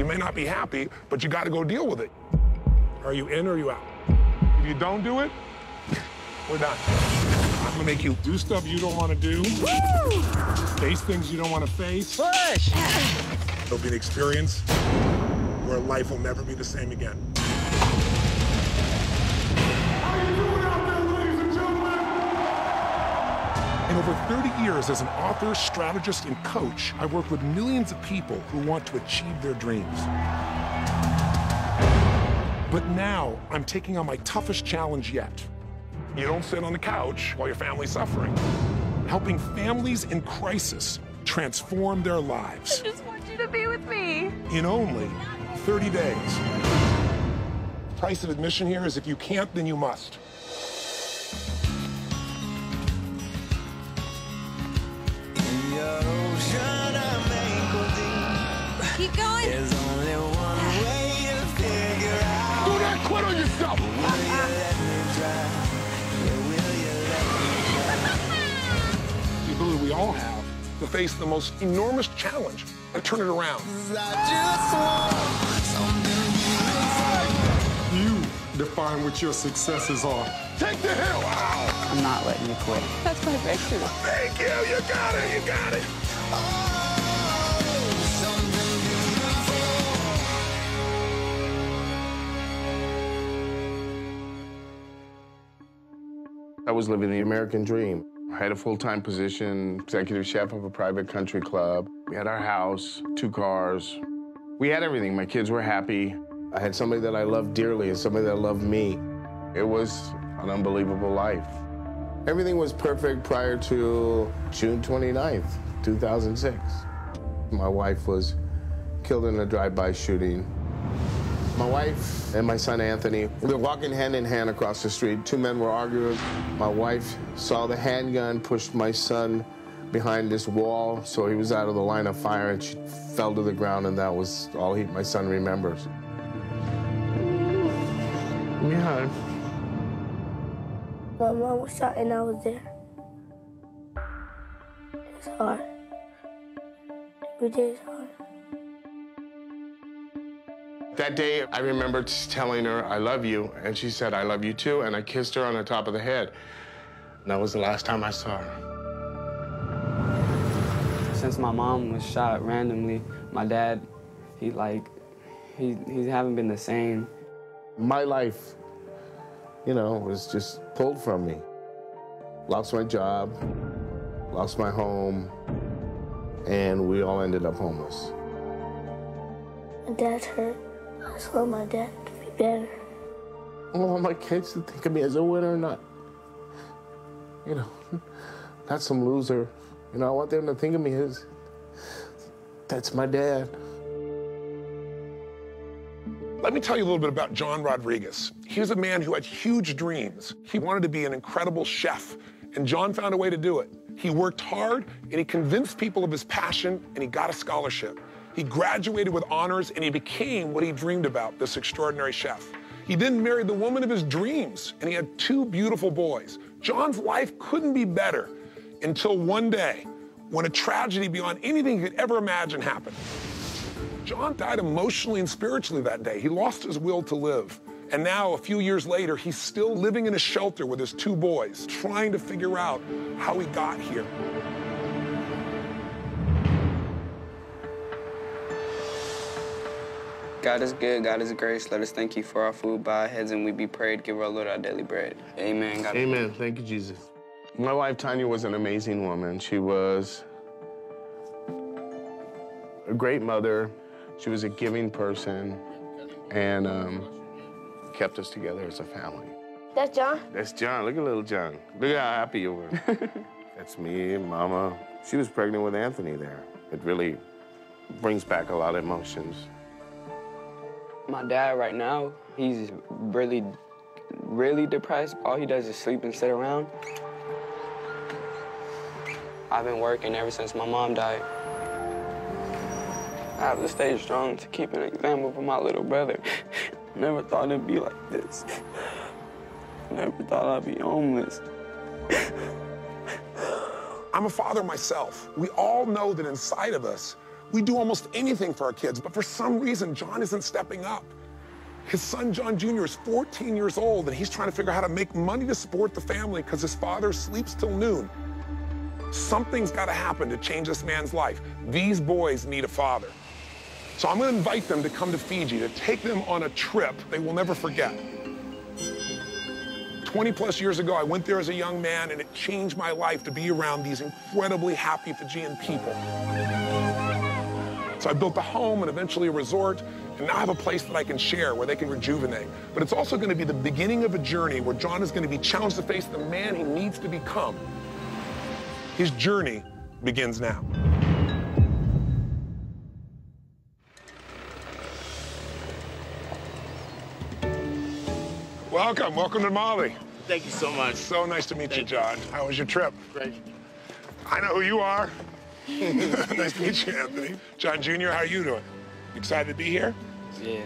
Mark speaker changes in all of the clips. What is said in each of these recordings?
Speaker 1: You may not be happy, but you got to go deal with it. Are you in or are you out? If you don't do it, we're done. I'm gonna make you do stuff you don't want to do, Woo! face things you don't want to face.
Speaker 2: Push!
Speaker 1: It'll be an experience where life will never be the same again. In over 30 years as an author, strategist, and coach, I've worked with millions of people who want to achieve their dreams. But now, I'm taking on my toughest challenge yet. You don't sit on the couch while your family's suffering. Helping families in crisis transform their lives.
Speaker 3: I just want you to be with me.
Speaker 1: In only 30 days. Price of admission here is if you can't, then you must.
Speaker 3: Keep going.
Speaker 4: There's only one way to figure out.
Speaker 1: Do not quit on yourself.
Speaker 4: You let me try? Yeah, will you let me
Speaker 1: The ability we all have to face the most enormous challenge and turn it around.
Speaker 4: I just want something
Speaker 5: You define what your successes are.
Speaker 1: Take the hill. Wow.
Speaker 2: I'm not letting you quit.
Speaker 3: That's my breakthrough.
Speaker 1: Thank you. You got it. You got it.
Speaker 6: I was living the American dream. I had a full-time position, executive chef of a private country club. We had our house, two cars. We had everything. My kids were happy. I had somebody that I loved dearly and somebody that loved me. It was an unbelievable life. Everything was perfect prior to June 29th, 2006. My wife was killed in a drive-by shooting. My wife and my son Anthony, we were walking hand in hand across the street. Two men were arguing. My wife saw the handgun, pushed my son behind this wall, so he was out of the line of fire, and she fell to the ground, and that was all he, my son remembers. Yeah.
Speaker 7: My mom was shot and I was there. It's hard. Every day is hard.
Speaker 6: That day, I remember telling her, I love you, and she said, I love you too, and I kissed her on the top of the head. And that was the last time I saw her.
Speaker 8: Since my mom was shot randomly, my dad, he like, he, he haven't been the same.
Speaker 6: My life, you know, was just pulled from me. Lost my job, lost my home, and we all ended up homeless.
Speaker 7: My dad's hurt. I just want my dad to be better.
Speaker 6: I want my kids to think of me as a winner, not, you know, not some loser. You know, I want them to think of me as, that's my dad.
Speaker 1: Let me tell you a little bit about John Rodriguez. He was a man who had huge dreams. He wanted to be an incredible chef, and John found a way to do it. He worked hard, and he convinced people of his passion, and he got a scholarship. He graduated with honors, and he became what he dreamed about, this extraordinary chef. He then married the woman of his dreams, and he had two beautiful boys. John's life couldn't be better until one day when a tragedy beyond anything he could ever imagine happened. John died emotionally and spiritually that day. He lost his will to live. And now, a few years later, he's still living in a shelter with his two boys, trying to figure out how he got here.
Speaker 8: God is good, God is grace. Let us thank you for our food. Bow our heads and we be prayed. Give our Lord our daily bread. Amen. God
Speaker 6: Amen. Thank you, Jesus. My wife, Tanya, was an amazing woman. She was a great mother. She was a giving person and um, kept us together as a family.
Speaker 7: That's John.
Speaker 6: That's John. Look at little John. Look at how happy you were. That's me, Mama. She was pregnant with Anthony there. It really brings back a lot of emotions.
Speaker 8: My dad right now, he's really, really depressed. All he does is sleep and sit around. I've been working ever since my mom died. I have to stay strong to keep an example for my little brother. Never thought it'd be like this. Never thought I'd be homeless.
Speaker 1: I'm a father myself. We all know that inside of us, We do almost anything for our kids, but for some reason, John isn't stepping up. His son, John Jr., is 14 years old, and he's trying to figure out how to make money to support the family because his father sleeps till noon. Something's got to happen to change this man's life. These boys need a father. So I'm going to invite them to come to Fiji, to take them on a trip they will never forget. 20 plus years ago, I went there as a young man, and it changed my life to be around these incredibly happy Fijian people. So I built a home and eventually a resort, and now I have a place that I can share where they can rejuvenate. But it's also going to be the beginning of a journey where John is going to be challenged to face the man he needs to become. His journey begins now. Welcome, welcome to Namale.
Speaker 6: Thank you so much.
Speaker 1: So nice to meet you,
Speaker 6: Thank you.
Speaker 1: John. How was your trip?
Speaker 6: Great.
Speaker 1: I know who you are. nice to meet you, Anthony. John Jr., how are you doing? Excited to be here?
Speaker 8: Yeah.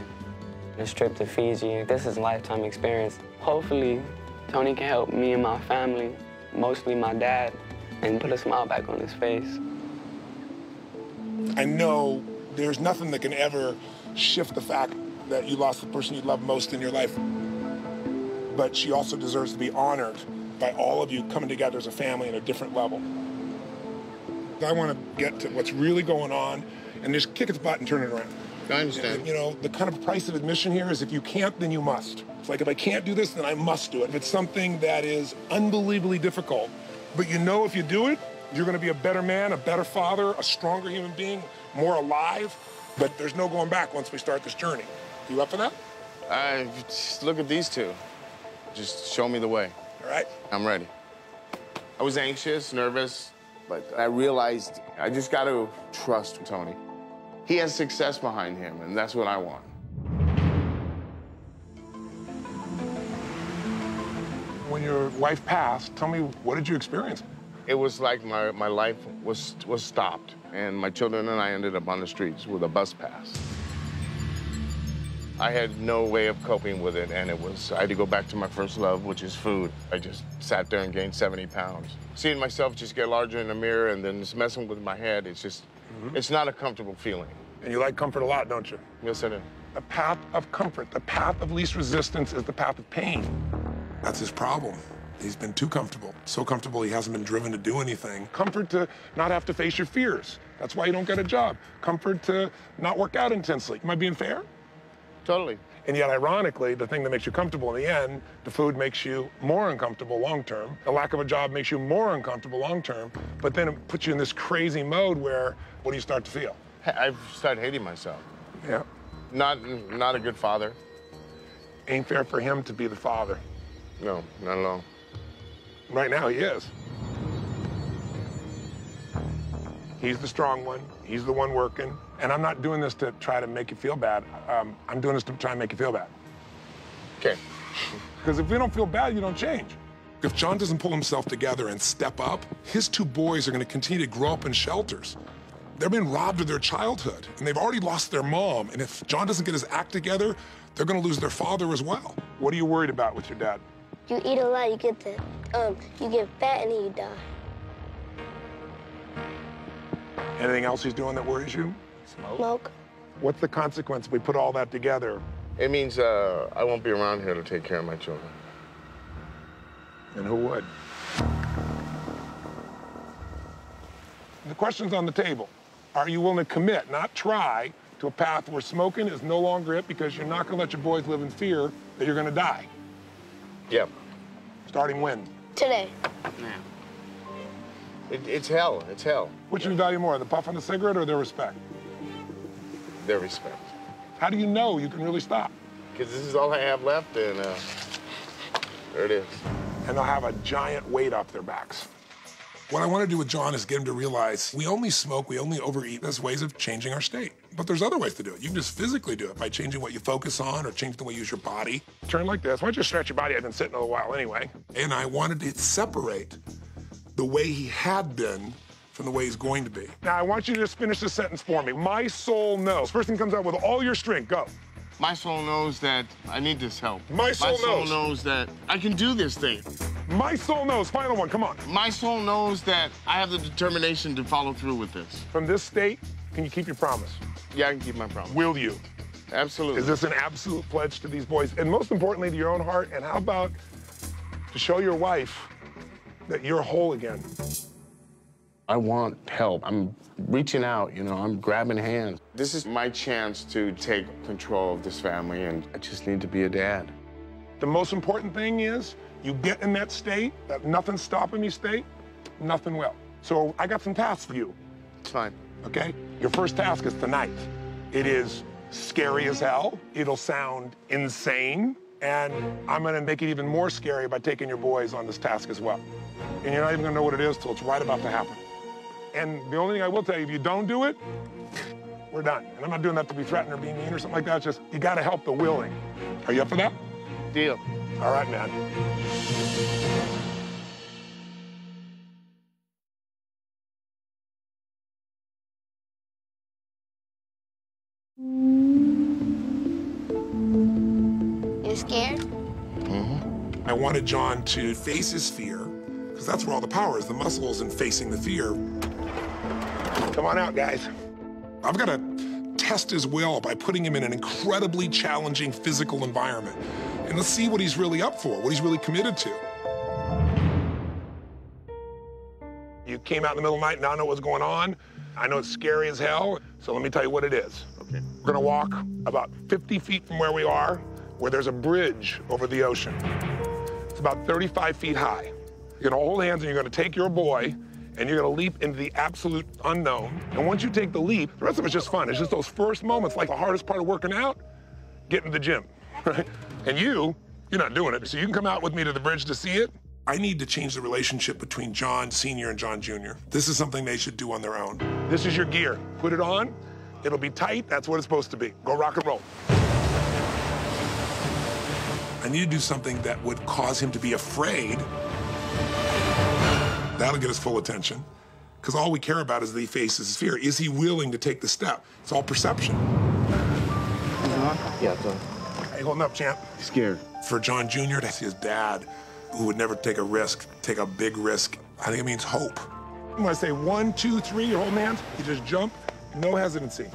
Speaker 8: This trip to Fiji, this is a lifetime experience. Hopefully, Tony can help me and my family, mostly my dad, and put a smile back on his face.
Speaker 1: I know there's nothing that can ever shift the fact that you lost the person you love most in your life. But she also deserves to be honored by all of you coming together as a family at a different level. I want to get to what's really going on and just kick its butt and turn it around.
Speaker 6: I understand.
Speaker 1: You know, the kind of price of admission here is if you can't, then you must. It's like if I can't do this, then I must do it. If it's something that is unbelievably difficult, but you know if you do it, you're going to be a better man, a better father, a stronger human being, more alive. But there's no going back once we start this journey. You up for that?
Speaker 6: I just look at these two. Just show me the way.
Speaker 1: All right.
Speaker 6: I'm ready. I was anxious, nervous, but I realized I just got to trust Tony. He has success behind him, and that's what I want.
Speaker 1: When your wife passed, tell me what did you experience?
Speaker 6: It was like my, my life was, was stopped, and my children and I ended up on the streets with a bus pass. I had no way of coping with it, and it was, I had to go back to my first love, which is food. I just sat there and gained 70 pounds. Seeing myself just get larger in the mirror and then just messing with my head, it's just, mm-hmm. it's not a comfortable feeling.
Speaker 1: And you like comfort a lot, don't you?
Speaker 6: Yes, I do.
Speaker 1: The path of comfort, the path of least resistance is the path of pain. That's his problem. He's been too comfortable. So comfortable he hasn't been driven to do anything. Comfort to not have to face your fears. That's why you don't get a job. Comfort to not work out intensely. Am I being fair?
Speaker 6: Totally.
Speaker 1: And yet, ironically, the thing that makes you comfortable in the end, the food makes you more uncomfortable long term. The lack of a job makes you more uncomfortable long term. But then it puts you in this crazy mode where what do you start to feel?
Speaker 6: I've started hating myself.
Speaker 1: Yeah.
Speaker 6: Not, not a good father.
Speaker 1: Ain't fair for him to be the father.
Speaker 6: No, not at all.
Speaker 1: Right now, he is. He's the strong one. He's the one working. And I'm not doing this to try to make you feel bad. Um, I'm doing this to try and make you feel bad.
Speaker 6: Okay.
Speaker 1: Because if we don't feel bad, you don't change. If John doesn't pull himself together and step up, his two boys are going to continue to grow up in shelters. They're being robbed of their childhood, and they've already lost their mom. And if John doesn't get his act together, they're going to lose their father as well. What are you worried about with your dad?
Speaker 7: You eat a lot, you get the, um, you get fat and then you die.
Speaker 1: Anything else he's doing that worries you?
Speaker 7: Smoke.
Speaker 1: What's the consequence if we put all that together?
Speaker 6: It means uh, I won't be around here to take care of my children.
Speaker 1: And who would? The question's on the table. Are you willing to commit, not try, to a path where smoking is no longer it because you're not going to let your boys live in fear that you're going to die?
Speaker 6: Yep.
Speaker 1: Starting when?
Speaker 7: Today.
Speaker 6: It, it's hell. It's hell.
Speaker 1: Which you value more, the puff on the cigarette or their respect?
Speaker 6: Their respect.
Speaker 1: How do you know you can really stop?
Speaker 6: Because this is all I have left, and uh, there it is.
Speaker 1: And they'll have a giant weight off their backs. What I want to do with John is get him to realize we only smoke, we only overeat as ways of changing our state. But there's other ways to do it. You can just physically do it by changing what you focus on or changing the way you use your body. Turn like this. Why don't you stretch your body? I've been sitting a little while anyway. And I wanted to separate the way he had been from the way he's going to be. Now, I want you to just finish the sentence for me. My soul knows. First thing comes out with all your strength. Go.
Speaker 6: My soul knows that I need this help.
Speaker 1: My soul
Speaker 6: My soul
Speaker 1: knows.
Speaker 6: knows that I can do this thing.
Speaker 1: My soul knows. Final one. Come on.
Speaker 6: My soul knows that I have the determination to follow through with this.
Speaker 1: From this state Can you keep your promise?
Speaker 6: Yeah, I can keep my promise.
Speaker 1: Will you?
Speaker 6: Absolutely.
Speaker 1: Is this an absolute pledge to these boys? And most importantly, to your own heart? And how about to show your wife that you're whole again?
Speaker 6: I want help. I'm reaching out, you know, I'm grabbing hands. This is my chance to take control of this family, and I just need to be a dad.
Speaker 1: The most important thing is you get in that state, that nothing's stopping me state, nothing will. So I got some tasks for you,
Speaker 6: It's fine.
Speaker 1: okay? Your first task is tonight. It is scary as hell. It'll sound insane. And I'm gonna make it even more scary by taking your boys on this task as well. And you're not even gonna know what it is till it's right about to happen. And the only thing I will tell you, if you don't do it, we're done. And I'm not doing that to be threatened or be mean or something like that. It's just, you gotta help the willing. Are you up for that?
Speaker 6: Deal.
Speaker 1: All right, man.
Speaker 7: You scared? Mhm.
Speaker 1: I wanted John to face his fear, because that's where all the power is, the muscles and facing the fear. Come on out, guys. I've got to test his will by putting him in an incredibly challenging physical environment. And let's see what he's really up for, what he's really committed to. You came out in the middle of the night, now know what's going on. I know it's scary as hell, so let me tell you what it is.
Speaker 6: Okay.
Speaker 1: We're gonna walk about 50 feet from where we are, where there's a bridge over the ocean. It's about 35 feet high. You're gonna hold hands and you're gonna take your boy and you're gonna leap into the absolute unknown. And once you take the leap, the rest of it's just fun. It's just those first moments, like the hardest part of working out, getting to the gym, right? And you, you're not doing it. So you can come out with me to the bridge to see it. I need to change the relationship between John Sr. and John Jr. This is something they should do on their own. This is your gear. Put it on. It'll be tight. That's what it's supposed to be. Go rock and roll. I need to do something that would cause him to be afraid. That'll get his full attention. Because all we care about is that he faces his fear. Is he willing to take the step? It's all perception.
Speaker 6: Yeah, done.
Speaker 1: Hey, holding up, champ.
Speaker 6: Scared.
Speaker 1: For John Jr. to see his dad, who would never take a risk, take a big risk, I think it means hope. When I say one, two, three, you're holding hands, you just jump, no hesitancy.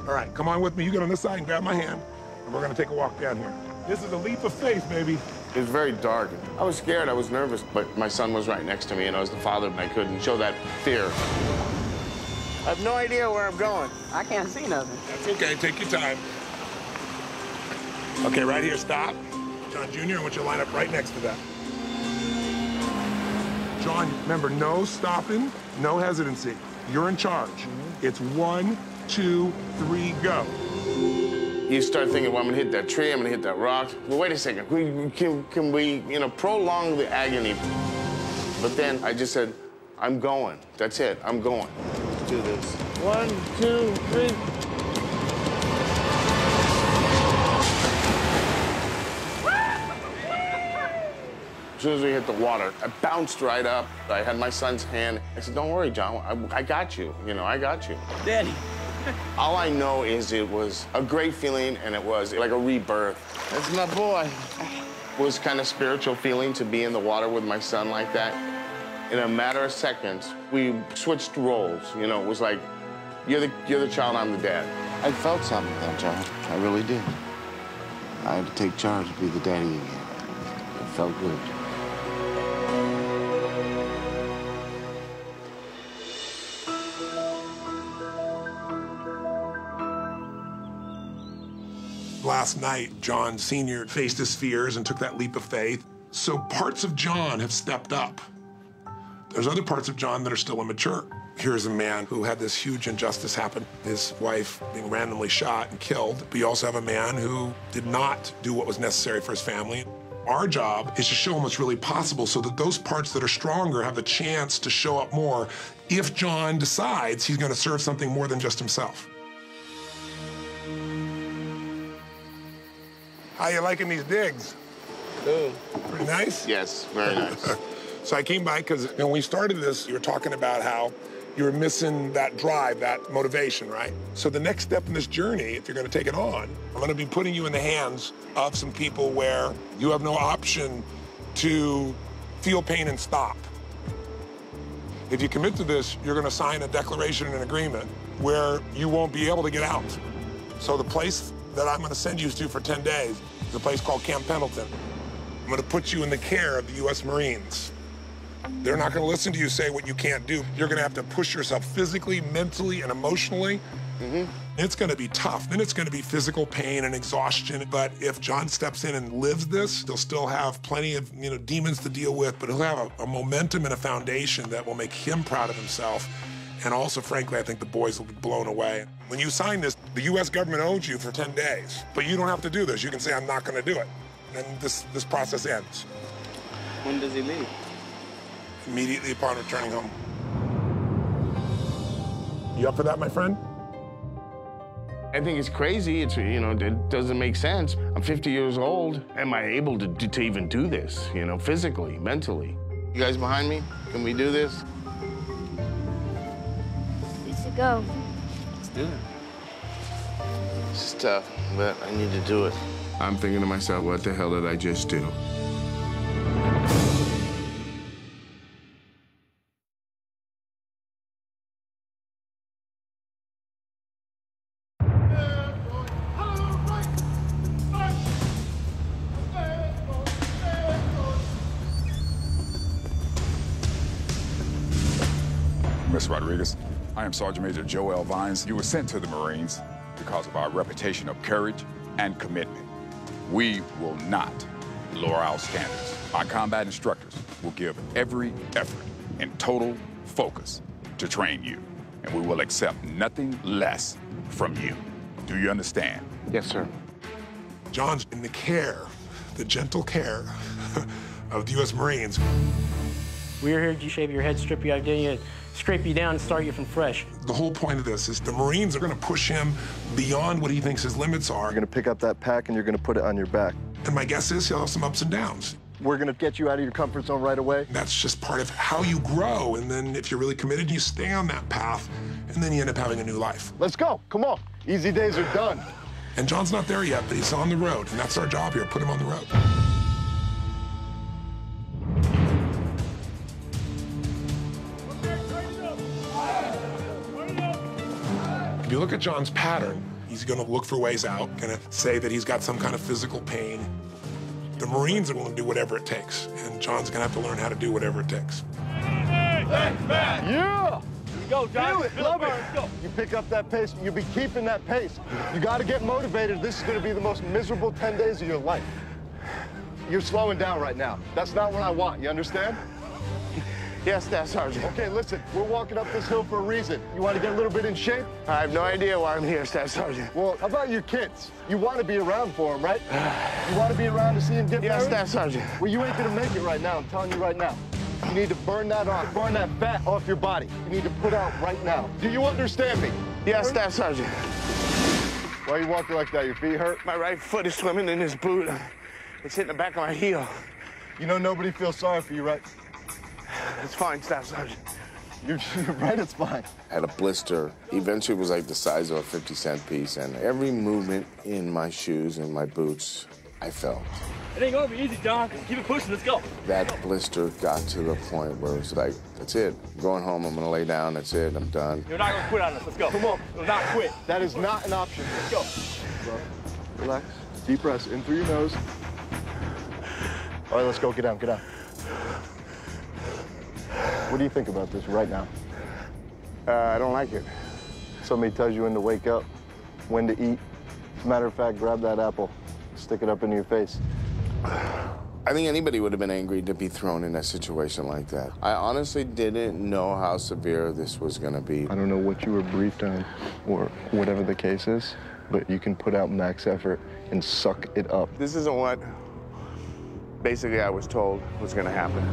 Speaker 1: All right, come on with me. You get on this side and grab my hand, and we're gonna take a walk down here. This is a leap of faith, baby.
Speaker 6: It was very dark. I was scared, I was nervous, but my son was right next to me, and I was the father, and I couldn't show that fear. I have no idea where I'm going.
Speaker 8: I can't see nothing.
Speaker 1: That's okay, take your time. Okay, right here, stop. John Jr., I want you to line up right next to that. John, remember, no stopping, no hesitancy. You're in charge. Mm-hmm. It's one, two, three, go.
Speaker 6: You start thinking, well, I'm gonna hit that tree, I'm gonna hit that rock. Well, wait a second, we, can, can we, you know, prolong the agony? But then I just said, I'm going. That's it, I'm going. Let's do this. One, two, three. As soon as we hit the water, I bounced right up. I had my son's hand. I said, don't worry, John, I, I got you. You know, I got you.
Speaker 8: Daddy.
Speaker 6: All I know is it was a great feeling, and it was like a rebirth. That's my boy. It was kind of spiritual feeling to be in the water with my son like that. In a matter of seconds, we switched roles. You know, it was like, you're the, you're the child, I'm the dad.
Speaker 2: I felt something that time. I really did. I had to take charge and be the daddy again. It felt good.
Speaker 1: Last night, John Sr. faced his fears and took that leap of faith. So parts of John have stepped up. There's other parts of John that are still immature. Here's a man who had this huge injustice happen, his wife being randomly shot and killed. But you also have a man who did not do what was necessary for his family. Our job is to show him what's really possible so that those parts that are stronger have the chance to show up more if John decides he's going to serve something more than just himself. How you liking these digs?
Speaker 6: Good.
Speaker 1: Pretty nice?
Speaker 6: Yes, very nice.
Speaker 1: So I came by because when we started this, you were talking about how you were missing that drive, that motivation, right? So the next step in this journey, if you're going to take it on, I'm going to be putting you in the hands of some people where you have no option to feel pain and stop. If you commit to this, you're going to sign a declaration and an agreement where you won't be able to get out. So the place that I'm going to send you to for 10 days is a place called Camp Pendleton. I'm going to put you in the care of the U.S. Marines. They're not going to listen to you say what you can't do. You're going to have to push yourself physically, mentally, and emotionally. Mm-hmm. It's going to be tough. Then it's going to be physical pain and exhaustion. But if John steps in and lives this, he'll still have plenty of you know demons to deal with. But he'll have a, a momentum and a foundation that will make him proud of himself. And also, frankly, I think the boys will be blown away. When you sign this, the U.S. government owns you for 10 days. But you don't have to do this. You can say, I'm not going to do it. And this, this process ends
Speaker 8: When does he leave?
Speaker 1: immediately upon returning home. You up for that, my friend?
Speaker 6: I think it's crazy. It's, you know, it doesn't make sense. I'm 50 years old. Am I able to, to even do this, you know, physically, mentally? You guys behind me? Can we do this?
Speaker 7: Needs to go.
Speaker 8: Let's do it.
Speaker 6: It's tough, but I need to do it. I'm thinking to myself, what the hell did I just do?
Speaker 9: I am Sergeant Major Joel Vines. You were sent to the Marines because of our reputation of courage and commitment. We will not lower our standards. Our combat instructors will give every effort and total focus to train you, and we will accept nothing less from you. Do you understand?
Speaker 6: Yes, sir.
Speaker 1: John's in the care, the gentle care of the U.S. Marines.
Speaker 10: We're here to shave your head, strip your identity, scrape you down, and start you from fresh.
Speaker 1: The whole point of this is the Marines are going to push him beyond what he thinks his limits are.
Speaker 11: You're going to pick up that pack and you're going to put it on your back.
Speaker 1: And my guess is he'll have some ups and downs.
Speaker 11: We're going to get you out of your comfort zone right away.
Speaker 1: That's just part of how you grow. And then if you're really committed, you stay on that path, and then you end up having a new life.
Speaker 11: Let's go. Come on. Easy days are done.
Speaker 1: And John's not there yet, but he's on the road, and that's our job here, put him on the road. You look at John's pattern, he's gonna look for ways out, gonna say that he's got some kind of physical pain. The Marines are gonna do whatever it takes, and John's gonna have to learn how to do whatever it takes.
Speaker 11: Yeah.
Speaker 10: Go, John.
Speaker 11: Feel it. Love it. You pick up that pace, you'll be keeping that pace. You got to get motivated. This is going to be the most miserable 10 days of your life. You're slowing down right now. That's not what I want. You understand?
Speaker 6: Yes, Staff Sergeant.
Speaker 11: Okay, listen, we're walking up this hill for a reason. You want to get a little bit in shape?
Speaker 6: I have no idea why I'm here, Staff Sergeant.
Speaker 11: Well, how about your kids? You want to be around for them, right? You want to be around to see them get
Speaker 6: Yes,
Speaker 11: married?
Speaker 6: Staff Sergeant.
Speaker 11: Well, you ain't gonna make it right now. I'm telling you right now. You need to burn that off. Burn that fat off your body. You need to put out right now. Do you understand me?
Speaker 6: Yes, Staff Sergeant.
Speaker 11: Why are you walking like that? Your feet hurt?
Speaker 6: My right foot is swimming in this boot. It's hitting the back of my heel.
Speaker 11: You know nobody feels sorry for you, right?
Speaker 6: It's fine, Staff Sergeant.
Speaker 11: You're, you're right, it's fine.
Speaker 6: had a blister. Eventually, it was like the size of a 50 cent piece, and every movement in my shoes and my boots, I felt.
Speaker 10: It ain't gonna be easy, John. Keep it pushing. Let's go.
Speaker 6: That blister got to the point where it's like, that's it. I'm going home, I'm gonna lay down, that's it, I'm done.
Speaker 10: You're not gonna quit on us. Let's go. Come on. We'll not quit.
Speaker 11: That is not an option.
Speaker 10: Let's go.
Speaker 11: Relax. Deep breaths in through your nose. All right, let's go. Get down. Get down. What do you think about this right now?
Speaker 6: Uh, I don't like it.
Speaker 11: Somebody tells you when to wake up, when to eat. Matter of fact, grab that apple, stick it up in your face.
Speaker 6: I think anybody would have been angry to be thrown in a situation like that. I honestly didn't know how severe this was gonna be.
Speaker 11: I don't know what you were briefed on or whatever the case is, but you can put out max effort and suck it up.
Speaker 6: This isn't what basically I was told was gonna happen.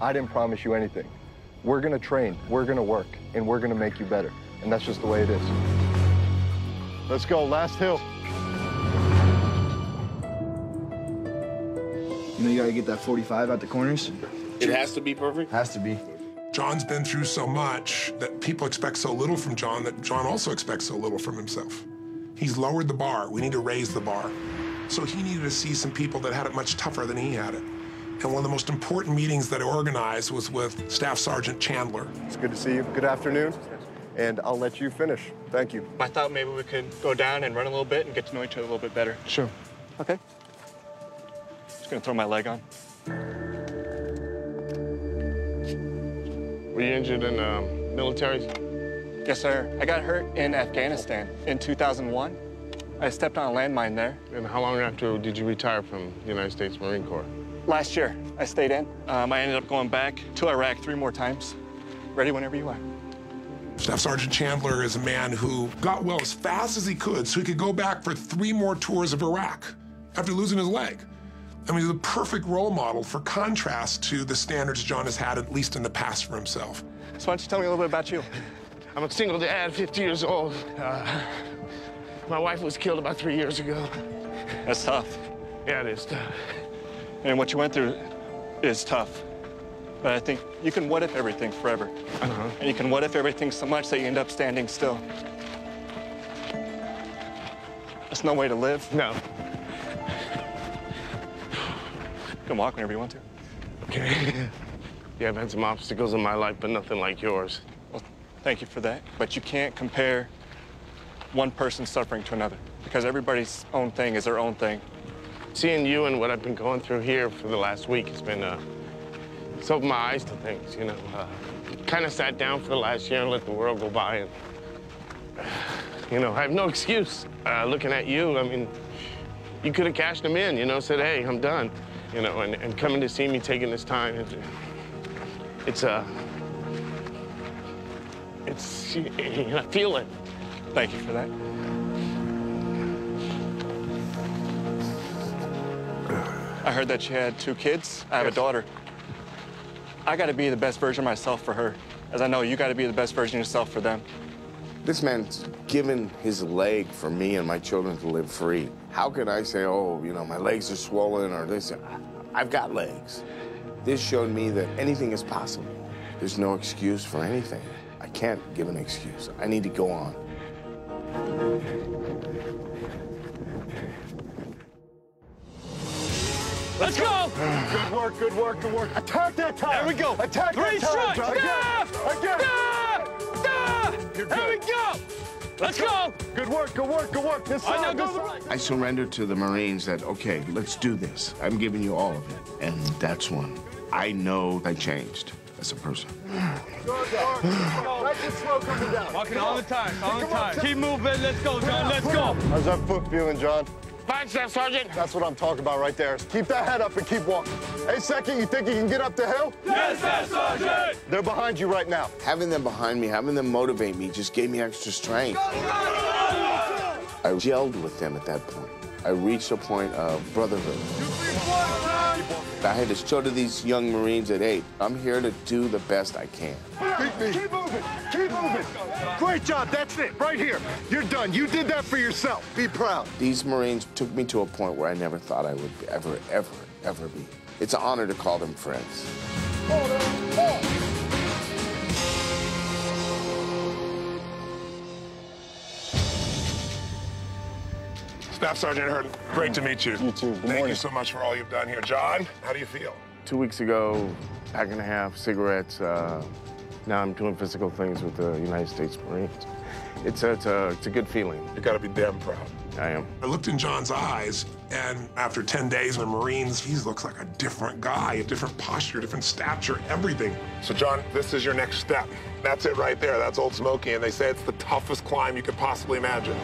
Speaker 11: I didn't promise you anything. We're gonna train, we're gonna work, and we're gonna make you better. And that's just the way it is. Let's go, last hill.
Speaker 12: You know you gotta get that 45 out the corners?
Speaker 6: It has to be perfect?
Speaker 12: Has to be.
Speaker 1: John's been through so much that people expect so little from John that John also expects so little from himself. He's lowered the bar. We need to raise the bar. So he needed to see some people that had it much tougher than he had it. And one of the most important meetings that I organized was with Staff Sergeant Chandler.
Speaker 11: It's good to see you. Good afternoon. And I'll let you finish. Thank you.
Speaker 13: I thought maybe we could go down and run a little bit and get to know each other a little bit better.
Speaker 6: Sure.
Speaker 13: Okay. Just gonna throw my leg on.
Speaker 6: Were you injured in the military?
Speaker 13: Yes, sir. I got hurt in Afghanistan in 2001. I stepped on a landmine there.
Speaker 6: And how long after did you retire from the United States Marine Corps?
Speaker 13: Last year, I stayed in. Um, I ended up going back to Iraq three more times. Ready whenever you are.
Speaker 1: Staff Sergeant Chandler is a man who got well as fast as he could so he could go back for three more tours of Iraq after losing his leg. I mean, he's a perfect role model for contrast to the standards John has had, at least in the past, for himself.
Speaker 13: So why don't you tell me a little bit about you?
Speaker 6: I'm a single dad, 50 years old. Uh, my wife was killed about three years ago.
Speaker 13: That's tough.
Speaker 6: Yeah, it is tough.
Speaker 13: And what you went through is tough. But I think you can what if everything forever.
Speaker 6: Uh-huh.
Speaker 13: And you can what if everything so much that you end up standing still. That's no way to live.
Speaker 6: No.
Speaker 13: You can walk whenever you want to.
Speaker 6: Okay. yeah, I've had some obstacles in my life, but nothing like yours.
Speaker 13: Well, thank you for that. But you can't compare one person's suffering to another because everybody's own thing is their own thing.
Speaker 6: Seeing you and what I've been going through here for the last week has been, uh, it's opened my eyes to things, you know. Uh, kind of sat down for the last year and let the world go by and, you know, I have no excuse. Uh, looking at you, I mean, you could have cashed them in, you know, said, hey, I'm done, you know, and, and coming to see me taking this time, it, it's, uh, it's, you know, I feel it.
Speaker 13: Thank you for that. Heard that you had two kids. I have a daughter. I got to be the best version of myself for her, as I know you got to be the best version of yourself for them.
Speaker 6: This man's given his leg for me and my children to live free. How can I say, oh, you know, my legs are swollen or this? I've got legs. This showed me that anything is possible. There's no excuse for anything. I can't give an excuse. I need to go on.
Speaker 14: Let's go!
Speaker 11: Good work, good work, good work. Attack that time!
Speaker 14: There we go.
Speaker 11: Attack
Speaker 14: Three
Speaker 11: that time!
Speaker 14: strikes!
Speaker 11: Again!
Speaker 14: Stop!
Speaker 11: Again!
Speaker 14: Stop!
Speaker 11: You're
Speaker 14: There we go! Let's go!
Speaker 11: Good work, good work, good work. This
Speaker 14: I now go
Speaker 11: this
Speaker 14: to the
Speaker 11: side.
Speaker 6: I surrendered to the Marines that, okay, let's do this. I'm giving you all of it. And that's when I know I changed as a person.
Speaker 11: Nice and slow coming down.
Speaker 14: Walking all the time, all the
Speaker 11: Come on,
Speaker 14: time. Keep moving. Let's go, John. Let's go.
Speaker 11: How's that foot feeling, John?
Speaker 6: Fine, Staff Sergeant.
Speaker 11: That's what I'm talking about right there. Keep that head up and keep walking. Hey, second, you think you can get up the hill?
Speaker 14: Yes, Staff Sergeant!
Speaker 11: They're behind you right now.
Speaker 6: Having them behind me, having them motivate me just gave me extra strength. I gelled with them at that point. I reached a point of brotherhood. I had to show to these young Marines that, hey, I'm here to do the best I can.
Speaker 11: Keep moving. Keep moving. Great job. That's it. Right here. You're done. You did that for yourself. Be proud.
Speaker 6: These Marines took me to a point where I never thought I would ever, ever, ever be. It's an honor to call them friends.
Speaker 1: Staff Sergeant Hurd, great to meet you.
Speaker 11: You too. Good
Speaker 1: Thank you so much for all you've done here. John, how do you feel?
Speaker 6: Two weeks ago, pack and a half, cigarettes. Uh, now I'm doing physical things with the United States Marines. It's a, it's a, it's a good feeling.
Speaker 1: You gotta be damn proud.
Speaker 6: I am.
Speaker 1: I looked in John's eyes, and after 10 days in the Marines, he looks like a different guy, a different posture, different stature, everything. So, John, this is your next step. That's it right there. That's Old Smoky, and they say it's the toughest climb you could possibly imagine.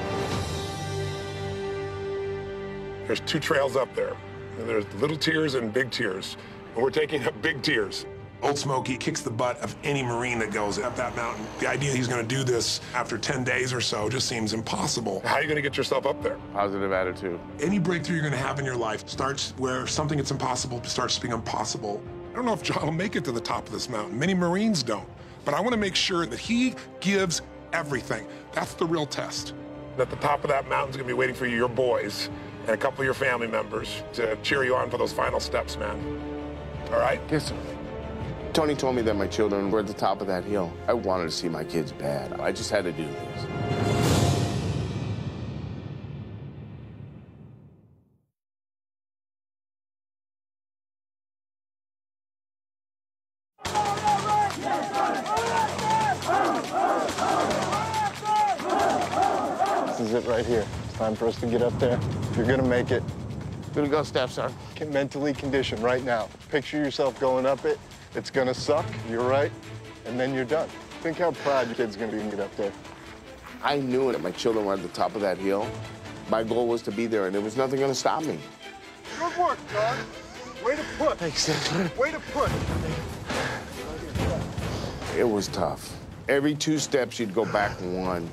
Speaker 1: There's two trails up there. There's little tiers and big tiers. And we're taking up big tiers. Old Smoky kicks the butt of any Marine that goes up that mountain. The idea he's gonna do this after 10 days or so just seems impossible. How are you gonna get yourself up there?
Speaker 6: Positive attitude.
Speaker 1: Any breakthrough you're gonna have in your life starts where something that's impossible starts to become possible. I don't know if John will make it to the top of this mountain. Many Marines don't. But I wanna make sure that he gives everything. That's the real test. At the top of that mountain's gonna be waiting for you, your boys, and a couple of your family members to cheer you on for those final steps, man. All right?
Speaker 6: Yes, sir. Tony told me that my children were at the top of that hill. I wanted to see my kids bad. I just had to do this.
Speaker 11: This is it right here. It's time for us to get up there. If you're gonna make it,
Speaker 6: Gonna go, Staff Sergeant.
Speaker 11: get mentally conditioned right now. Picture yourself going up it. It's gonna suck, you're right, and then you're done. Think how proud your kid's gonna be when you get up there.
Speaker 6: I knew that my children were at the top of that hill. My goal was to be there, and there was nothing gonna stop me.
Speaker 11: Good work, John. Way to push.
Speaker 6: Thanks, Staff
Speaker 11: Way to push.
Speaker 6: It was tough. Every two steps, you'd go back one.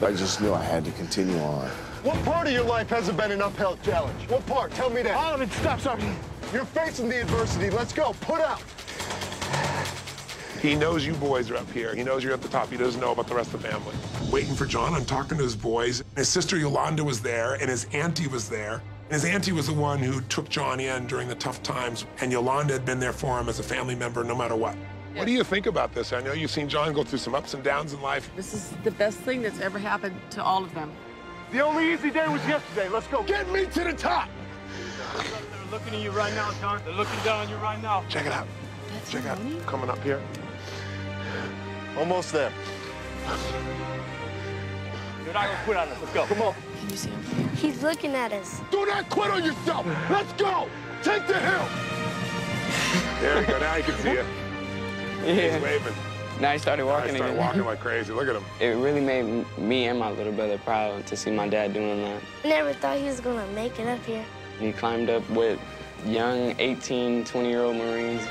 Speaker 6: I just knew I had to continue on.
Speaker 11: What part of your life hasn't been an uphill challenge? What part? Tell me that.
Speaker 6: All of it, Staff Sergeant.
Speaker 11: You're facing the adversity. Let's go. Put out.
Speaker 1: He knows you boys are up here. He knows you're at the top. He doesn't know about the rest of the family. Waiting for John, I'm talking to his boys. His sister Yolanda was there, and his auntie was there. And his auntie was the one who took John in during the tough times, and Yolanda had been there for him as a family member no matter what. What do you think about this? I know you've seen John go through some ups and downs in life.
Speaker 15: This is the best thing that's ever happened to all of them.
Speaker 11: The only easy day was yesterday. Let's go. Get me to the top.
Speaker 14: They're looking at you right now, John. They're looking down on you right now.
Speaker 1: Check it out. Check out. Coming up here.
Speaker 11: Almost there.
Speaker 14: You're not gonna quit on us. Let's go.
Speaker 11: Come on.
Speaker 7: Can you see him? He's looking at us.
Speaker 11: Do not quit on yourself. Let's go. Take the hill.
Speaker 1: There you go. Now you can see it.
Speaker 8: Yeah.
Speaker 1: He's waving.
Speaker 8: Now he started
Speaker 1: I
Speaker 8: walking
Speaker 1: started
Speaker 8: again.
Speaker 1: walking like crazy. Look at him.
Speaker 8: It really made me and my little brother proud to see my dad doing that.
Speaker 7: Never thought he was gonna make it up here.
Speaker 8: He climbed up with young 18, 20 year old Marines.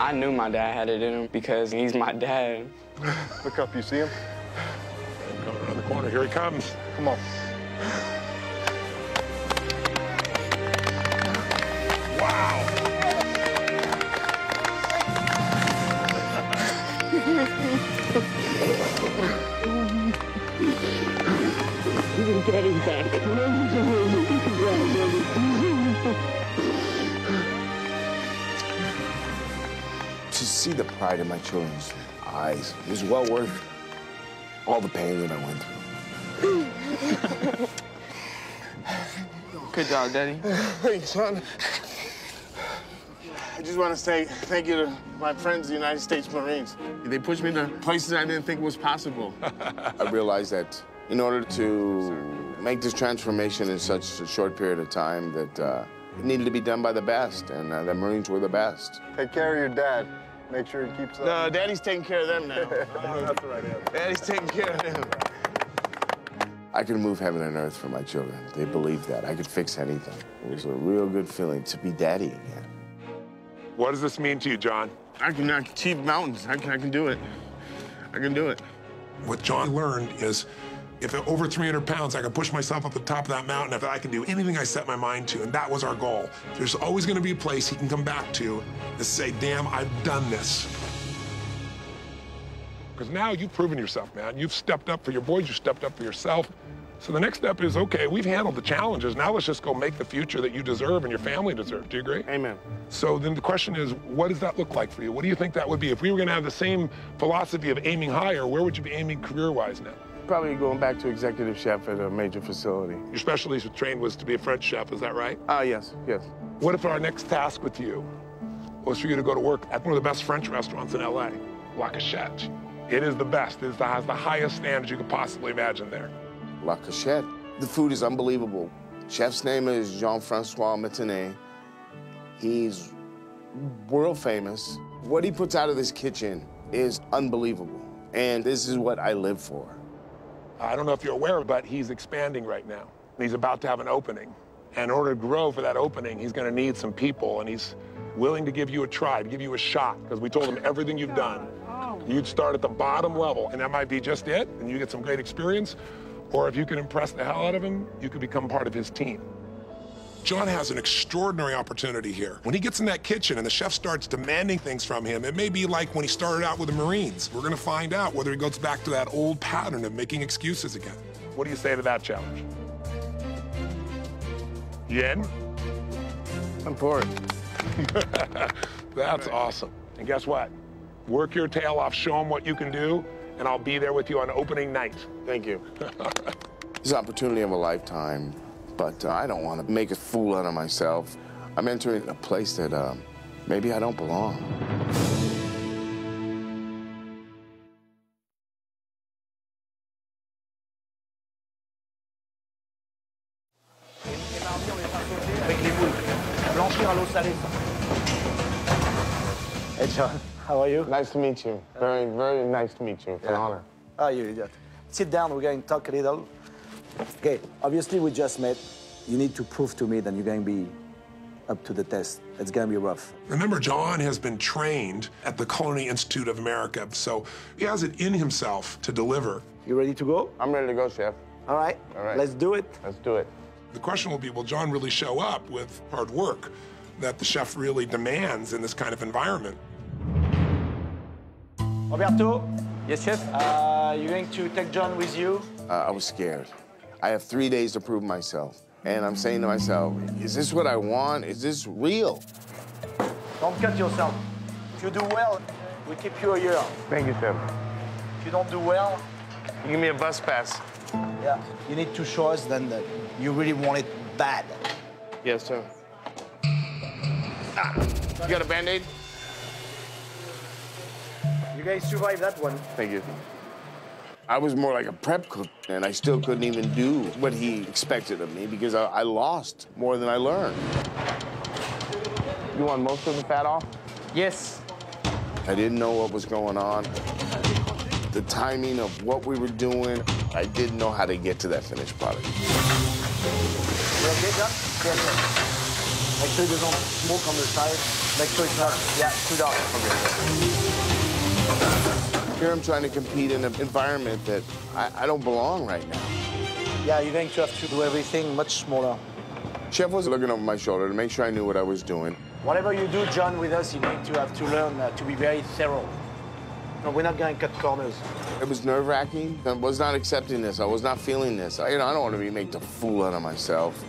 Speaker 8: I knew my dad had it in him because he's my dad.
Speaker 11: Look up. You see him?
Speaker 1: Coming around the corner. Here he comes.
Speaker 11: Come on.
Speaker 6: Pride in my children's eyes It was well worth all the pain that I went through.
Speaker 8: Good job, Daddy.
Speaker 6: Thanks, son. I just want to say thank you to my friends, the United States Marines. They pushed me to places I didn't think was possible. I realized that in order to make this transformation in such a short period of time, that uh, it needed to be done by the best, and uh, the Marines were the best.
Speaker 11: Take care of your dad. Make sure he keeps up.
Speaker 6: No, Daddy's taking care of them now.
Speaker 11: That's the right answer.
Speaker 6: Daddy's taking care of them. I can move heaven and earth for my children. They believe that. I could fix anything. It was a real good feeling to be daddy again.
Speaker 1: What does this mean to you, John?
Speaker 6: I can achieve mountains. I can, I can do it. I can do it.
Speaker 1: What John learned is if at over 300 pounds, I can push myself up the top of that mountain, if I can do anything I set my mind to, and that was our goal. There's always gonna be a place he can come back to and say, damn, I've done this. Because now you've proven yourself, man. You've stepped up for your boys, You've stepped up for yourself. So the next step is, okay, we've handled the challenges. Now let's just go make the future that you deserve and your family deserve. Do you agree?
Speaker 6: Amen.
Speaker 1: So then the question is, what does that look like for you? What do you think that would be? If we were gonna have the same philosophy of aiming higher, where would you be aiming career-wise now?
Speaker 6: Probably going back to executive chef at a major facility.
Speaker 1: Your specialty was trained was to be a French chef, is that right?
Speaker 6: Ah, yes, yes.
Speaker 1: What if our next task with you was for you to go to work at one of the best French restaurants in LA, La Cachette? It is the best. It has the highest standards you could possibly imagine there.
Speaker 6: La Cachette. The food is unbelievable. Chef's name is Jean-Francois Meteigner. He's world famous. What he puts out of this kitchen is unbelievable. And this is what I live for.
Speaker 1: I don't know if you're aware, but he's expanding right now. He's about to have an opening. And in order to grow for that opening, he's going to need some people, and he's willing to give you a try, to give you a shot, because we told him everything you've done. Oh. You'd start at the bottom level, and that might be just it, and you get some great experience. Or if you can impress the hell out of him, you could become part of his team. John has an extraordinary opportunity here. When he gets in that kitchen and the chef starts demanding things from him, it may be like when he started out with the Marines. We're gonna find out whether he goes back to that old pattern of making excuses again. What do you say to that challenge? Yen?
Speaker 6: I'm for it.
Speaker 1: That's awesome. And guess what? Work your tail off, show them what you can do, and I'll be there with you on opening night.
Speaker 6: Thank you. It's an opportunity of a lifetime, but uh, I don't want to make a fool out of myself. I'm entering a place that uh, maybe I don't belong.
Speaker 16: Blanchir à l'eau salée. Hey John, how are you?
Speaker 6: Nice to meet you. Very, very nice to meet you. It's yeah. an honor.
Speaker 16: Ah, you idiot. Sit down, we're going to talk a little. Okay. Obviously, we just met. You need to prove to me that you're going to be up to the test. It's going to be rough.
Speaker 1: Remember, John has been trained at the Culinary Institute of America, so he has it in himself to deliver.
Speaker 16: You ready to go?
Speaker 6: I'm ready to go, chef.
Speaker 16: All right.
Speaker 6: All right.
Speaker 16: Let's do it.
Speaker 6: Let's do it.
Speaker 1: The question will be, will John really show up with hard work that the chef really demands in this kind of environment?
Speaker 16: Roberto? Yes, chef? Uh, you're going to take John with you?
Speaker 6: Uh, I was scared. I have three days to prove myself. And I'm saying to myself, is this what I want? Is this real?
Speaker 16: Don't cut yourself. If you do well, we keep you a year.
Speaker 6: Thank you, chef.
Speaker 16: If you don't do well,
Speaker 6: You give me a bus pass.
Speaker 16: yeah, you need to show us then that you really want it bad.
Speaker 6: Yes, sir. Ah, you got a Band-Aid?
Speaker 16: You guys survived that one.
Speaker 6: Thank you. I was more like a prep cook, and I still couldn't even do what he expected of me because I, I lost more than I learned. You want most of the fat off?
Speaker 16: Yes.
Speaker 6: I didn't know what was going on. The timing of what we were doing, I didn't know how to get to that finished product.
Speaker 16: You okay, John? Yes, sir. Make sure there's no smoke on the side. Make sure it's not, yeah, too dark.
Speaker 6: Here I'm trying to compete in an environment that I, I don't belong right now.
Speaker 16: Yeah, you're going to have to do everything much smaller.
Speaker 6: Chef was looking over my shoulder to make sure I knew what I was doing.
Speaker 16: Whatever you do, John, with us, you're going to have to learn uh, to be very thorough. No, we're not going to cut corners.
Speaker 6: It was nerve-wracking. I was not accepting this. I was not feeling this. I, you know, I don't want to be made a fool out of myself.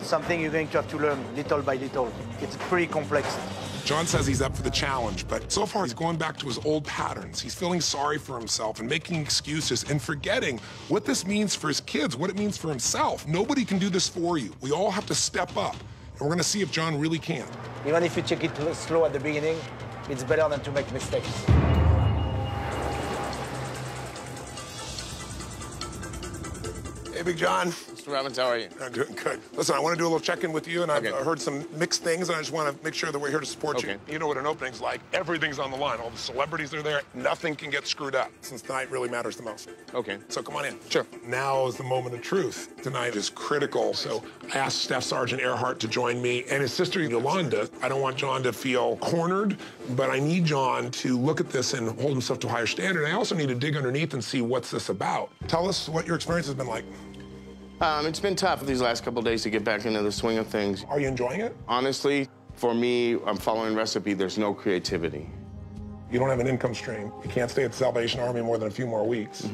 Speaker 16: Something you're going to have to learn little by little. It's pretty complex.
Speaker 1: John says he's up for the challenge, but so far he's going back to his old patterns. He's feeling sorry for himself and making excuses and forgetting what this means for his kids, what it means for himself. Nobody can do this for you. We all have to step up. And we're going to see if John really can.
Speaker 16: Even if you take it slow at the beginning, it's better than to make mistakes.
Speaker 1: Big John.
Speaker 6: Mr. Robbins, how are you?
Speaker 1: I'm doing good. Listen, I want to do a little check-in with you, and I've
Speaker 6: Okay.
Speaker 1: uh, heard some mixed things, and I just want to make sure that we're here to support you.
Speaker 6: Okay.
Speaker 1: You know what an opening's like. Everything's on the line. All the celebrities are there. Nothing can get screwed up, since tonight really matters the most.
Speaker 6: Okay.
Speaker 1: So come on in.
Speaker 6: Sure.
Speaker 1: Now is the moment of truth. Tonight is critical. So I asked Staff Sergeant Earhart to join me and his sister Yolanda. I don't want John to feel cornered, but I need John to look at this and hold himself to a higher standard. I also need to dig underneath and see what's this about. Tell us what your experience has been like.
Speaker 6: Um, it's been tough these last couple days to get back into the swing of things.
Speaker 1: Are you enjoying it?
Speaker 6: Honestly, for me, I'm following recipe. There's no creativity.
Speaker 1: You don't have an income stream. You can't stay at the Salvation Army more than a few more weeks.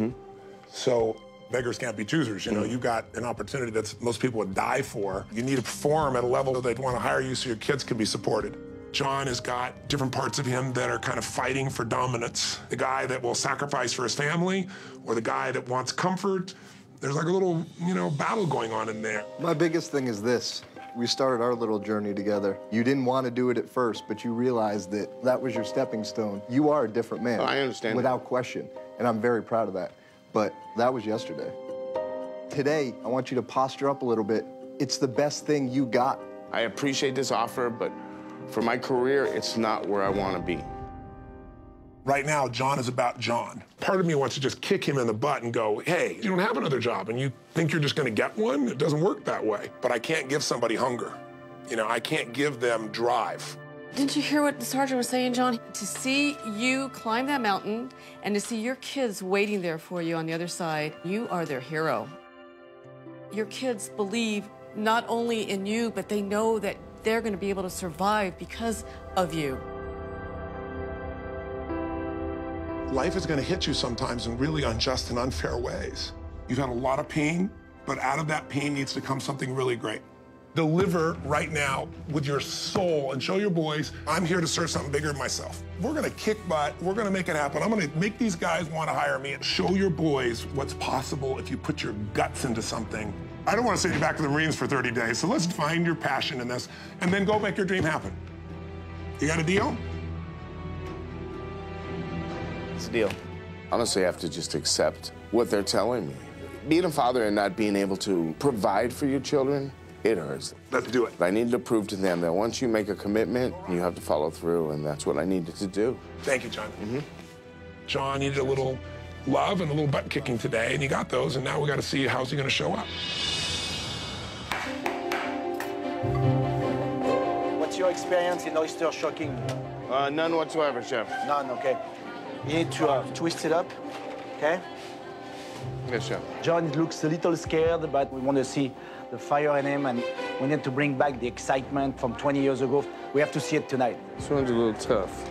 Speaker 1: So beggars can't be choosers. You know, you've got an opportunity that most people would die for. You need to perform at a level that they'd want to hire you so your kids can be supported. John has got different parts of him that are kind of fighting for dominance. The guy that will sacrifice for his family, or the guy that wants comfort. There's like a little, you know, battle going on in there.
Speaker 17: My biggest thing is this. We started our little journey together. You didn't want to do it at first, but you realized that that was your stepping stone. You are a different man.
Speaker 6: Oh, I understand
Speaker 17: Without question. And I'm very proud of that. But that was yesterday. Today, I want you to posture up a little bit. It's the best thing you got.
Speaker 6: I appreciate this offer, but for my career, it's not where I want to be.
Speaker 1: Right now, John is about John. Part of me wants to just kick him in the butt and go, hey, you don't have another job and you think you're just gonna get one? It doesn't work that way. But I can't give somebody hunger. You know, I can't give them drive.
Speaker 15: Didn't you hear what the sergeant was saying, John? To see you climb that mountain and to see your kids waiting there for you on the other side, you are their hero. Your kids believe not only in you, but they know that they're going to be able to survive because of you.
Speaker 1: Life is gonna hit you sometimes in really unjust and unfair ways. You've had a lot of pain, but out of that pain needs to come something really great. Deliver right now with your soul and show your boys, I'm here to serve something bigger than myself. We're gonna kick butt, we're gonna make it happen. I'm gonna make these guys wanna hire me show your boys what's possible if you put your guts into something. I don't wanna send you back to the Marines for 30 days, so let's find your passion in this and then go make your dream happen. You got a deal?
Speaker 6: It's a deal. Honestly, I have to just accept what they're telling me. Being a father and not being able to provide for your children It hurts.
Speaker 1: Let's do it.
Speaker 6: I needed to prove to them that once you make a commitment, you have to follow through, and that's what I needed to do.
Speaker 1: Thank you, John. John needed a little love and a little butt kicking today, and he got those, and now we got to see how's he going to show up.
Speaker 16: What's your experience in oyster shucking?
Speaker 6: Uh, none whatsoever, Chef.
Speaker 16: None, okay. You need to uh, twist it up, okay?
Speaker 6: Yes, Chef.
Speaker 16: John looks a little scared, but we want to see the fire in him, and we need to bring back the excitement from 20 years ago. We have to see it tonight.
Speaker 6: This one's a little tough.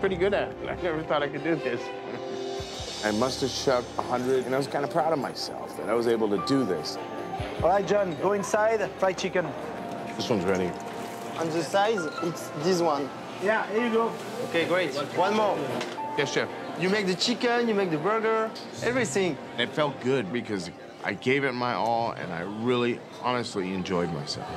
Speaker 6: Pretty good at it. I never thought I could do this. I must have shucked 100, and I was kind of proud of myself that I was able to do this.
Speaker 16: All right, John, go inside, fried chicken.
Speaker 6: This one's ready.
Speaker 18: On the size, it's this one.
Speaker 16: Yeah, here you go.
Speaker 18: Okay, great. One more.
Speaker 6: Yes, Chef.
Speaker 18: You make the chicken, you make the burger, everything.
Speaker 6: It felt good because I gave it my all, and I really, honestly enjoyed myself.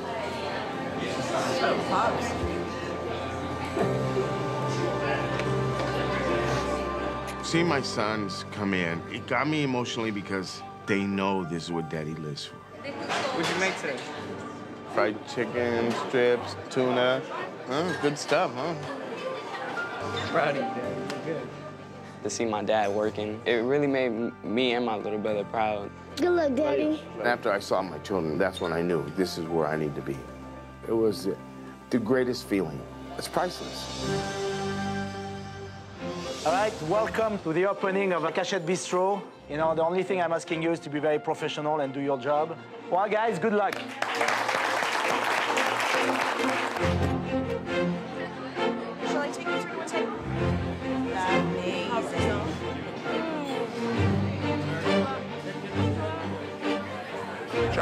Speaker 6: Seeing my sons come in, it got me emotionally because they know this is what Daddy lives for.
Speaker 18: What'd you make today?
Speaker 6: Fried chicken, strips, tuna. Huh? Good stuff, huh?
Speaker 18: Proud of you, Dad. You're good.
Speaker 8: To see my dad working, it really made me and my little brother proud.
Speaker 7: Good luck, Daddy.
Speaker 6: After I saw my children, that's when I knew this is where I need to be. It was the- the greatest feeling. It's priceless.
Speaker 16: All right, welcome to the opening of La Cachette Bistro. You know, the only thing I'm asking you is to be very professional and do your job. Well, guys, good luck.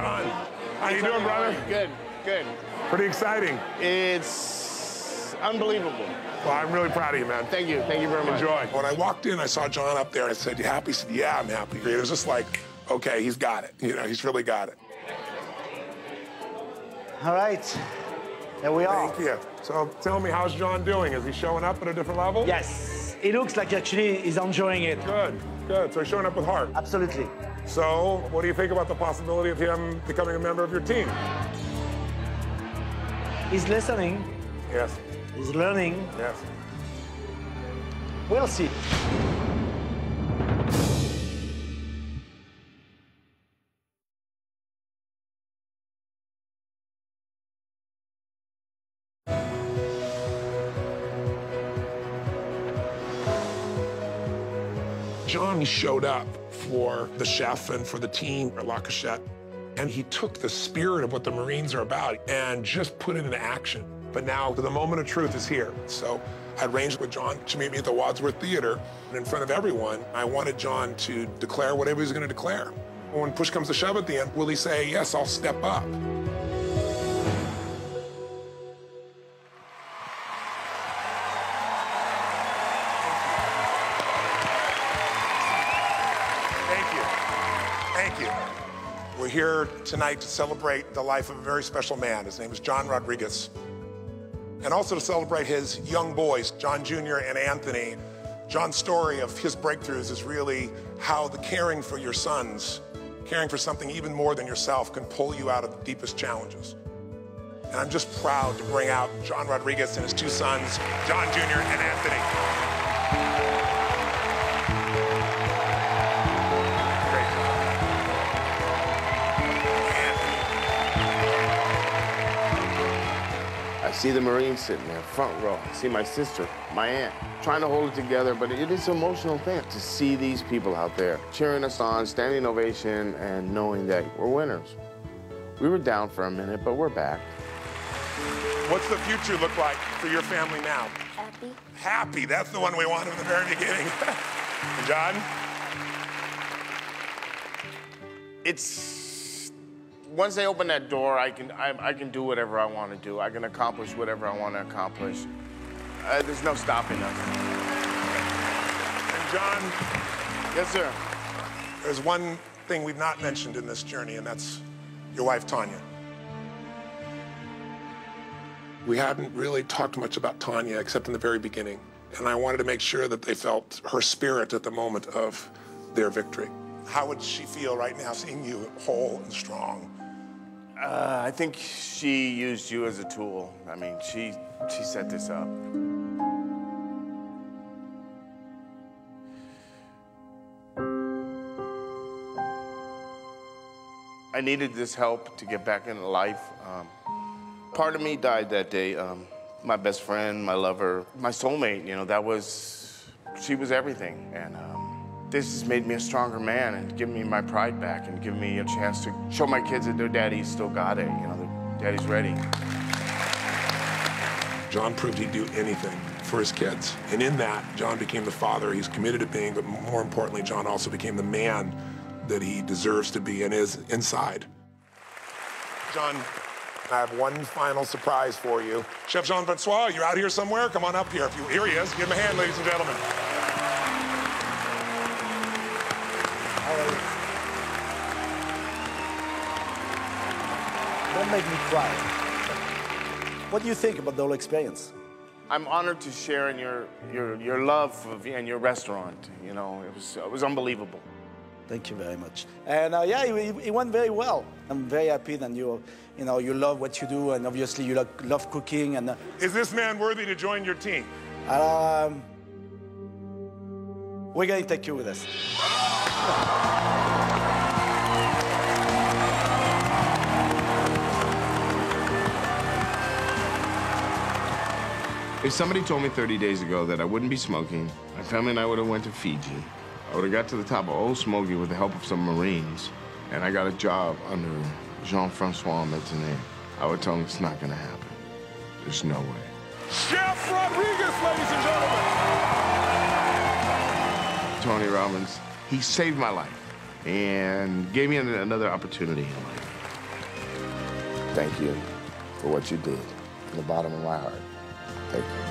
Speaker 1: John, how you doing, brother?
Speaker 6: Good, good.
Speaker 1: Pretty exciting.
Speaker 6: It's unbelievable.
Speaker 1: Well, I'm really proud of you, man.
Speaker 6: Thank you, thank you very much.
Speaker 1: Enjoy. When I walked in, I saw John up there. and I said, "You happy?" He said, "Yeah, I'm happy." It was just like, okay, he's got it. You know, he's really got it.
Speaker 16: All right, there we are.
Speaker 1: Thank you. So tell me, how's John doing? Is he showing up at a different level?
Speaker 16: Yes, He looks like actually he's enjoying it.
Speaker 1: Good, good. So he's showing up with heart.
Speaker 16: Absolutely.
Speaker 1: So, what do you think about the possibility of him becoming a member of your team?
Speaker 16: He's listening,
Speaker 1: Yes.
Speaker 16: he's learning.
Speaker 1: Yes.
Speaker 16: We'll see.
Speaker 1: John showed up for the chef and for the team at La Cachette, and he took the spirit of what the Marines are about and just put it into action. But now the moment of truth is here. So I arranged with John to meet me at the Wadsworth Theater and in front of everyone. I wanted John to declare whatever he was going to declare. When push comes to shove at the end, will he say, yes, I'll step up? Here tonight to celebrate the life of a very special man. His name is John Rodriguez. And also to celebrate his young boys, John Jr. and Anthony. John's story of his breakthroughs is really how the caring for your sons, caring for something even more than yourself, can pull you out of the deepest challenges. And I'm just proud to bring out John Rodriguez and his two sons, John Jr. and Anthony.
Speaker 6: See the Marines sitting there, front row. I see my sister, my aunt, trying to hold it together, but it is an emotional thing to see these people out there cheering us on, standing ovation, and knowing that we're winners. We were down for a minute, but we're back.
Speaker 1: What's the future look like for your family now?
Speaker 7: Happy.
Speaker 1: Happy. That's the one we wanted from the very beginning. John?
Speaker 6: It's once they open that door, I can I, I can do whatever I want to do. I can accomplish whatever I want to accomplish. Uh, there's no stopping us.
Speaker 1: And John,
Speaker 6: Yes, sir.
Speaker 1: there's one thing we've not mentioned in this journey, and that's your wife, Tanya. We hadn't really talked much about Tanya except in the very beginning. And I wanted to make sure that they felt her spirit at the moment of their victory. How would she feel right now seeing you whole and strong?
Speaker 6: Uh, I think she used you as a tool. I mean, she she set this up. I needed this help to get back into life. Um, part of me died that day. Um, my best friend, my lover, my soulmate, you know, that was, she was everything. And um, this has made me a stronger man and given me my pride back and given me a chance to show my kids that their daddy's still got it, you know, their daddy's ready.
Speaker 1: John proved he'd do anything for his kids. And in that, John became the father he's committed to being, but more importantly, John also became the man that he deserves to be and is inside. John, I have one final surprise for you. Chef Jean Francois, you're out here somewhere? Come on up here. If you, here he is. Give him a hand, ladies and gentlemen.
Speaker 16: Don't make me cry. What do you think about the whole experience?
Speaker 6: I'm honored to share in your, your, your love of, and your restaurant. You know, it was, it was unbelievable.
Speaker 16: Thank you very much. And uh, yeah, it, it, went very well. I'm very happy that you, you know, you love what you do, and obviously you love, love cooking. And uh,
Speaker 1: is this man worthy to join your team?
Speaker 16: Um, we're going to take you with us.
Speaker 6: If somebody told me 30 days ago that I wouldn't be smoking, my family and I would have went to Fiji, I would have got to the top of Old Smoky with the help of some Marines, and I got a job under Jean-Francois Meteigner, I would tell him it's not gonna happen. There's no way.
Speaker 1: Chef Rodriguez, ladies and gentlemen!
Speaker 6: Tony Robbins, he saved my life and gave me another opportunity in life. Thank you for what you did from the bottom of my heart. Thank you.